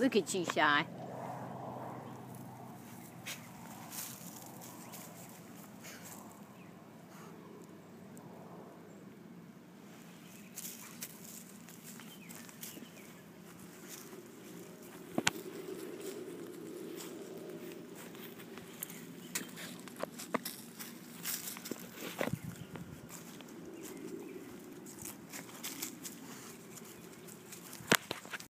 Look at you, Shy.